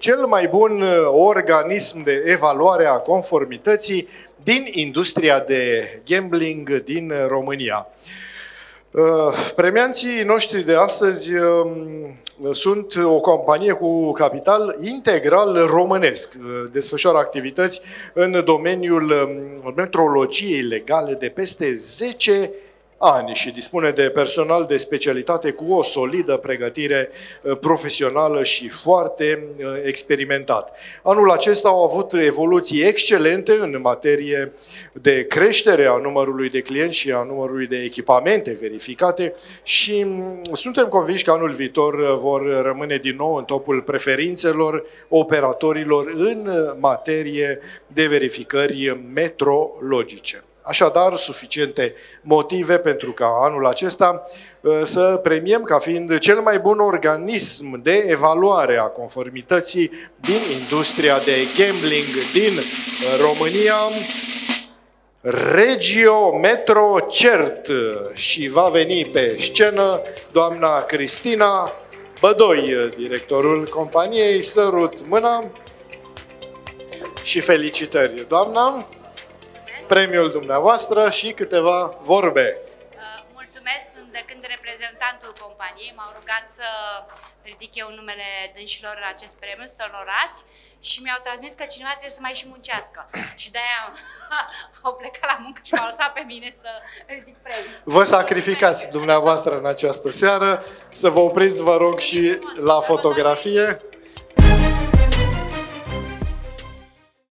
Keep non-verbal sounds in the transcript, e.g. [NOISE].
cel mai bun organism de evaluare a conformității din industria de gambling din România. Premianții noștri de astăzi sunt o companie cu capital integral românesc. Desfășoară activități în domeniul metrologiei legale de peste 10 ani și dispune de personal de specialitate cu o solidă pregătire uh, profesională și foarte uh, experimentat. Anul acesta au avut evoluții excelente în materie de creștere a numărului de clienți și a numărului de echipamente verificate și mm, suntem convinși că anul viitor uh, vor rămâne din nou în topul preferințelor operatorilor în materie de verificări metrologice. Așadar, suficiente motive pentru ca anul acesta uh, să premiem ca fiind cel mai bun organism de evaluare a conformității din industria de gambling din uh, România, Regio Metro Cert și va veni pe scenă doamna Cristina Bădoi, directorul companiei. Sărut mâna și felicitări, doamna! Premiul dumneavoastră și câteva vorbe. Uh, mulțumesc, sunt de când reprezentantul companiei, m-au rugat să ridic eu numele dânșilor acest premiu, sunt onorați și mi-au transmis că cineva trebuie să mai și muncească. Și de-aia [LAUGHS] au plecat la muncă și m-au lăsat pe mine să ridic premiul. Vă sacrificați dumneavoastră în această seară, să vă opriți, vă rog, și la fotografie.